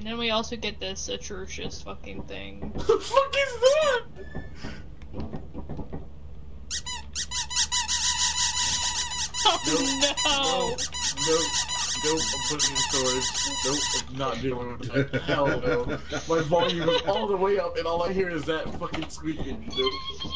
And then we also get this atrocious fucking thing. the fuck is that? Oh Nope. Nope. Nope. I'm putting in storage. Nope. I'm not doing it. Hell no. My volume is all the way up, and all I hear is that fucking squeaking. Nope.